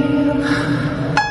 you.